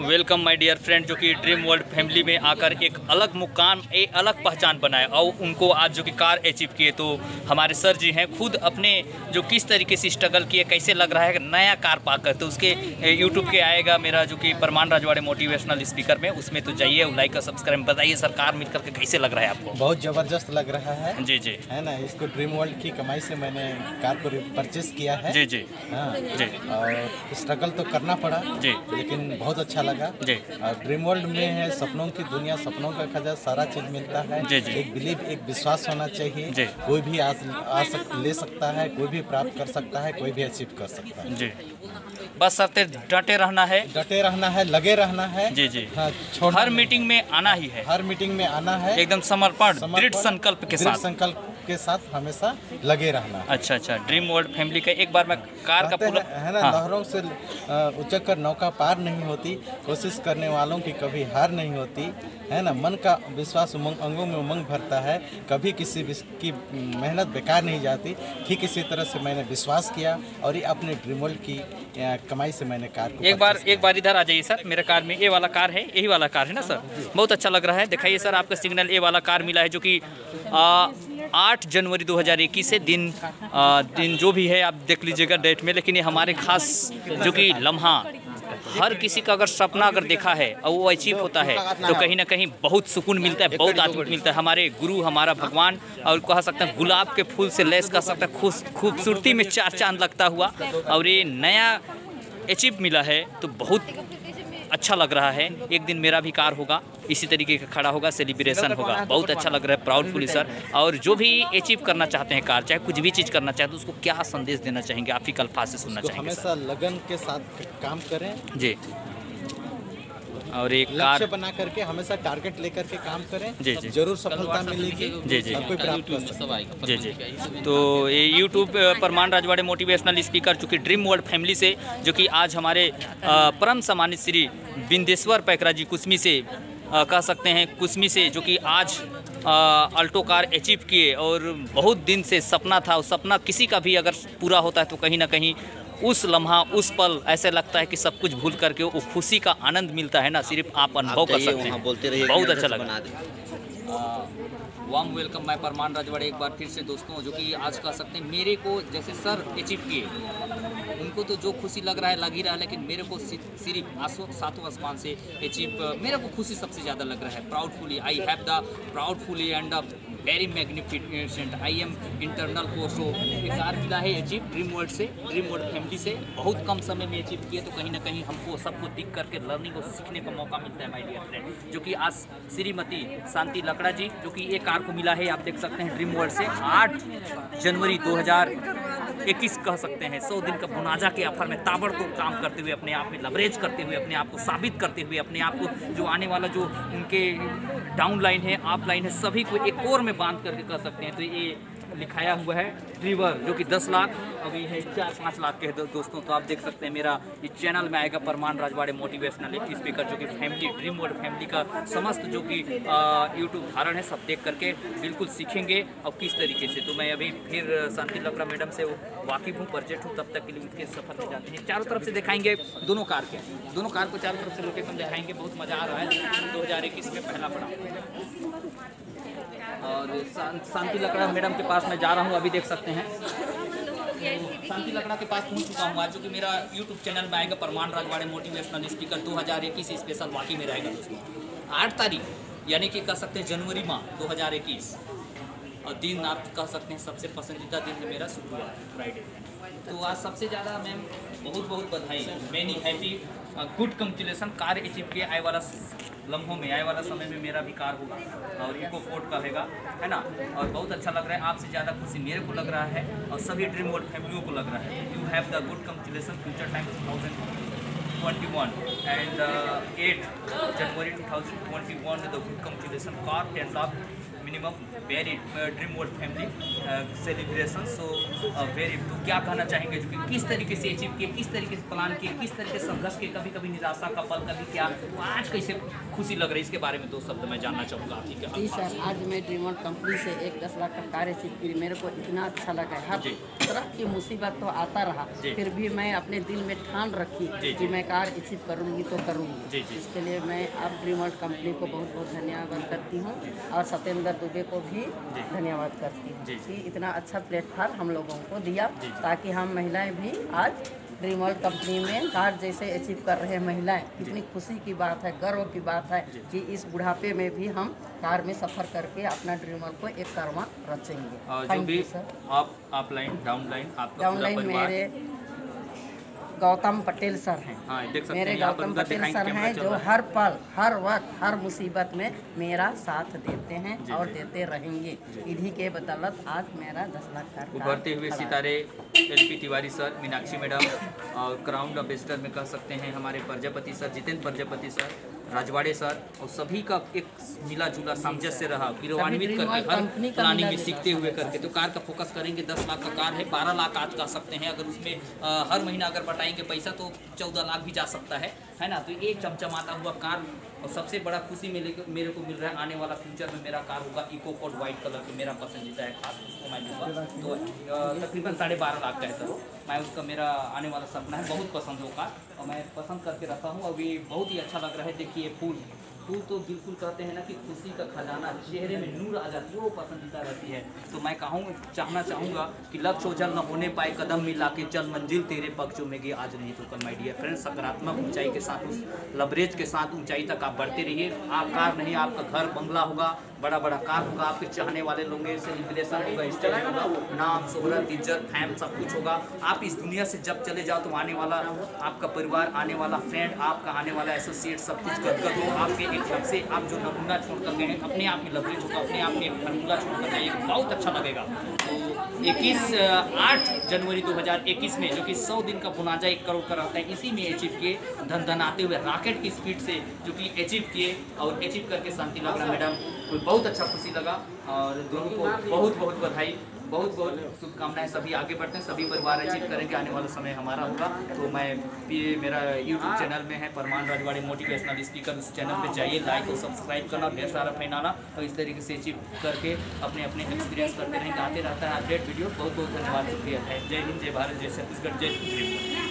Welcome my dear friend जो कि dream world family में आकर एक अलग मुकाम एक अलग पहचान बनाए और उनको आज जो कि कार अचीव किए तो हमारे सर जी हैं खुद अपने जो किस तरीके से स्ट्रगल किए कैसे लग रहा है नया कार पाकर तो उसके यूट्यूब के आएगा मेरा जो कि परमान राजवाड़े मोटिवेशनल स्पीकर में उसमें तो जाइए लाइक और सब्सक्राइब बताइए सर कार मिल करके कैसे लग रहा है आपको? बहुत ज़बरदस्त लग रहा है। जी जी। है ना इसको ड्रीम वर्ल्ड की कमाई से मैंने कार को परचेज किया है। जी जी। हाँ जी। और स्ट्रगल तो करना पड़ा जी। लेकिन बहुत अच्छा लगा। जी। और ड्रीम वर्ल्ड में है सपनों की दुनिया सपनों का खजा सारा चीज़ मिलता है। जी, जी। एक बिलीव एक विश्वास होना चाहिए। जी। कोई भी आ, आ सक, ले सकता है कोई भी प्राप्त कर सकता है कोई भी अचीव कर सकता है। जी। बस सर डटे रहना है। डटे रहना है लगे रहना है। जी जी। हाँ हर मीटिंग में आना ही है। हर मीटिंग में आना है। एकदम समर्पण समर्पण, दृढ़ संकल्प के साथ। संकल्प के साथ हमेशा लगे रहना। अच्छा अच्छा ड्रीम वर्ल्ड फैमिली का एक बार मैं कार का पूरा है ना हाँ, लहरों से उचक कर नौका पार नहीं होती। कोशिश करने वालों की कभी हार नहीं होती है ना? मन का विश्वास उमंग अंगों में उमंग भरता है। कभी किसी की मेहनत बेकार नहीं जाती। ठीक इसी तरह से मैंने विश्वास किया और ये अपने ड्रीम वर्ल्ड की कमाई से मैंने कार को एक बार एक बार इधर आ जाइए सर। मेरे कार में ये वाला कार है यही वाला कार है ना सर? बहुत अच्छा लग रहा है। दिखाइए सर आपका सिग्नल ए वाला कार मिला है जो कि आठ जनवरी 2021 से दिन आ, दिन जो भी है आप देख लीजिएगा डेट में लेकिन ये हमारे खास जो कि लम्हा हर किसी का अगर सपना अगर देखा है और वो अचीव होता है तो कहीं ना कहीं बहुत सुकून मिलता है बहुत आत्मिक मिलता है। हमारे गुरु हमारा भगवान और कह सकते हैं गुलाब के फूल से लेस कह सकते हैं खूबसूरती में चार चाँद लगता हुआ और ये नया अचीव मिला है तो बहुत अच्छा लग रहा है। एक दिन मेरा भी कार होगा इसी तरीके का खड़ा होगा सेलिब्रेशन होगा। बहुत अच्छा लग रहा है प्राउडफुली सर और जो भी अचीव करना चाहते हैं कार चाहे कुछ भी चीज़ करना चाहते हैं उसको क्या संदेश देना चाहेंगे? आप ही कल से सुनना चाहेंगे हमेशा लगन के साथ काम करें। जी। और एक लक्ष्य कार बना करके हमेशा टारगेट लेकर के काम करें जी, जी। ज़रूर सफलता मिलेगी जी, जी। कोई प्राप्त कर जी जी तो ये YouTube Parman Rajwade motivational speaker जो कि ड्रीम वर्ल्ड फैमिली से जो कि आज हमारे परम सम्मानित श्री बिंदेश्वर पैकरा जी कुसमी से अ, कह सकते हैं कुसमी से जो कि आज अल्टो कार अचीव किए और बहुत दिन से सपना था उस सपना किसी का भी अगर पूरा होता है तो कहीं ना कहीं उस लम्हा उस पल ऐसे लगता है कि सब कुछ भूल करके वो खुशी का आनंद मिलता है ना सिर्फ़ आप अनुभव कर सकते हैं। बोलते रहिए बहुत अच्छा लगा। वार्म वाम वेलकम मैं परमान राजवाड़े एक बार फिर से दोस्तों जो कि आज कह सकते हैं मेरे को जैसे सर अचीव किए। उनको तो जो खुशी लग रहा है, लग ही रहा है, लेकिन मेरे को सिर्फ़ आसो, सातों आसमान से अचीव मेरे को खुशी सबसे ज़्यादा लग रहा है। Proudly I have the proudly and the very magnificent I am internal course हो ये कार मिला है अचीव ड्रीम वर्ल्ड से ड्रीम वर्ल्ड फैमिली से। बहुत कम समय में अचीव किए तो कहीं ना कहीं हमको सबको दिख करके लर्निंग और सीखने का मौका मिलता है माय डियर फ्रेंड जो कि आज श्रीमती शांति लकड़ा जी, जो कि ये कार को मिला है, आप देख सकते हैं ड्रीम वर्ल्ड से। आठ जनवरी 2021 कह सकते हैं सौ दिन का मुनाजा के अफर में ताबड़तोड़ काम करते हुए अपने आप में लवरेज करते हुए अपने आप को साबित करते हुए अपने आप को जो आने वाला जो उनके डाउन लाइन है अप लाइन है सभी को एक और में बाँध करके कह सकते हैं। तो ये लिखाया हुआ है ट्रीवर जो कि 10 लाख अभी है चार पाँच लाख के है दो, दोस्तों। तो आप देख सकते हैं मेरा इस चैनल में आएगा परमान राजवाड़े मोटिवेशनल स्पीकर जो कि फैमिली ड्रीम वर्ल्ड फैमिली का समस्त जो कि यूट्यूब धारण है सब देख करके बिल्कुल सीखेंगे। और किस तरीके से? तो मैं अभी फिर शांति लकड़ा मैडम से वाकिफ हूँ, परिचित हूँ, तब तक के लिए उसके सफ़र में जाते हैं। चारों तरफ़ से दिखाएँगे दोनों कार के। दोनों कार को चारों तरफ़ से लोकेशन दिखाएँगे, बहुत मज़ा आ रहा है। दो हज़ार इक्कीस में पहला पड़ा। और शांति लकड़ा मैडम के पास मैं जा रहा हूँ, अभी देख सकते हैं। शांति लकड़ा के पास पहुँच चुका हूँ आज, जो कि मेरा यूट्यूब चैनल में आएगा, Parman Rajwade motivational speaker 2021 special वाकई में रहेगा दोस्तों। आठ तारीख, यानी कि कह सकते हैं जनवरी माह 2021 और दिन आप कह सकते हैं सबसे पसंदीदा दिन है मेरा शुक्रवार फ्राइडे तो आज सबसे ज़्यादा मैम बहुत बहुत बधाई many happy good congratulations car achieve किए आए वाला लम्हों में आए वाला समय में मेरा भी कार होगा और इको फोर्ट का है ना? और बहुत अच्छा लग रहा है आपसे ज़्यादा खुशी मेरे को लग रहा है और सभी ड्रीम वर्ल्ड फैमिलियों को लग रहा है। You have the good congratulations future time two thousand 21 and uh, 8 January 2021 the good congratulation car 10 lakh minimum dream world family uh, celebration. So uh, तो क्या कहना चाहेंगे जो कि किस तरीके से अचीव किए किस तरीके से प्लान किए किस तरीके से संघर्ष किए कभी कभी निराशा का पल कभी क्या तो आज कैसे खुशी लग रही है इसके बारे में दो शब्द मैं जानना चाहूँगा आप ही? जी सर आज मैं ड्रीमर कंपनी से एक दस लाख का कार्य सीख की मेरे को इतना अच्छा लगा हर तरह की मुसीबत तो आता रहा फिर भी मैं अपने दिल में ठान रखी कि मैं कार्य अचीव करूँगी तो करूँगी। इसके लिए मैं अब ड्रीमर कंपनी को बहुत बहुत धन्यवाद करती हूँ और सत्येंद्र दुबे को भी जी। धन्यवाद करती हूँ। कि इतना अच्छा प्लेटफॉर्म हम लोगों को दिया। ताकि हम महिलाएँ भी आज ड्रीम वर्ल्ड कंपनी में कार्य जैसे अचीव कर रहे हैं महिलाएँ कितनी खुशी की बात है गर्व की बात है कि इस बुढ़ापे में भी हम कार में सफ़र करके अपना ड्रीम वर्ल्ड को एक कारवा रचेंगे जो भी आप आप लाइन डाउन लाइन आपका पूरा डाउनलाइन मेरे गौतम पटेल सर हैं। हाँ मेरे हैं गौतम पटेल सर हैं जो हर पल हर वक्त हर मुसीबत में मेरा साथ देते हैं और। देते रहेंगे। इन्हीं के बदौलत आज मेरा दस लाख का उभरते हुए सितारे L P Tiwari sir Meenakshi madam और क्राउन अम्बेसडर में कह सकते हैं हमारे Prajapati sir Jitendra Prajapati sir Rajwade sir और सभी का एक मिला जुला सामंजस्य रहा गिरवान्वित करके हर प्लानिंग में सीखते हुए करके तो कार का फोकस करेंगे दस लाख का कार है बारह लाख आज का सकते हैं अगर उसमें हर महीना अगर बटाएँगे पैसा तो चौदह लाख भी जा सकता है। है ना? तो एक चमचमाता हुआ कार और सबसे बड़ा खुशी मेरे को मेरे को मिल रहा है आने वाला फ्यूचर में मेरा कार होगा इको कोड व्हाइट कलर के, मेरा पसंदीदा है खास उसको मैं लूँगा। तो तकरीबन साढ़े बारह लाख का है सर मैं उसका, मेरा आने वाला सपना है, बहुत पसंद हो कार और मैं पसंद करके रखा हूँ अभी बहुत ही अच्छा लग रहा है। देखिए फूल। फूल तो बिल्कुल कहते हैं ना कि खुशी का खजाना, चेहरे में नूर आ जाती है, वो पसंदीदा रहती है। तो मैं कहूँ, चाहना चाहूँगा कि लक्ष्य ओझल न होने पाए, कदम मिला के चल मंजिल तेरे पक्षों में गई आज नहीं तो कल माई डियर फ्रेंड सकारात्मक ऊंचाई के साथ, उस लवरेज के साथ ऊंचाई तक आप बढ़ते रहिए। आकार नहीं, आपका घर, बंगला होगा। बड़ा बड़ा कार होगा, आपके चाहने वाले लोग सेलिब्रेशन होगा नाम शोहरत इज़्ज़त, फैम, सब कुछ होगा। आप इस दुनिया से जब चले जाओ तो आने वाला आपका परिवार, आने वाला फ्रेंड आपका आने वाला एसोसिएट सब कुछ गदगद हो, आपके एक ढंग से आप जो नमूना छोड़ कर गए अपने आप में लवरेज होगा, अपने आप में फार्मूला छोड़ कर जाइए, बहुत अच्छा लगेगा। इक्कीस, आठ जनवरी 2021 में, जो कि 100 दिन का पुनाजा एक करोड़ का रहता है, इसी में अचीव किए धन धन आते हुए रॉकेट की स्पीड से जो कि अचीव किए और अचीव करके शांति लग रहा मैडम को बहुत अच्छा खुशी लगा और दोनों को बहुत बहुत बधाई। बहुत बहुत शुभकामनाएँ, सभी आगे बढ़ते हैं, सभी परिवार अचीव करेंगे, आने वाला समय हमारा होगा। तो मैं मेरा यूट्यूब चैनल में है, परमान राजवाड़ी मोटिवेशनल स्पीकर उस चैनल पर जाइए लाइक और सब्सक्राइब करना, ढेर सारा फैलाना, और इस तरीके से अचीव करके अपने अपने एक्सपीरियंस करते रहेंगे आते रहता है अपडेट वीडियो बहुत बहुत धन्यवाद, शुक्रिया। जय हिंद, जय भारत, जय छत्तीसगढ़, जय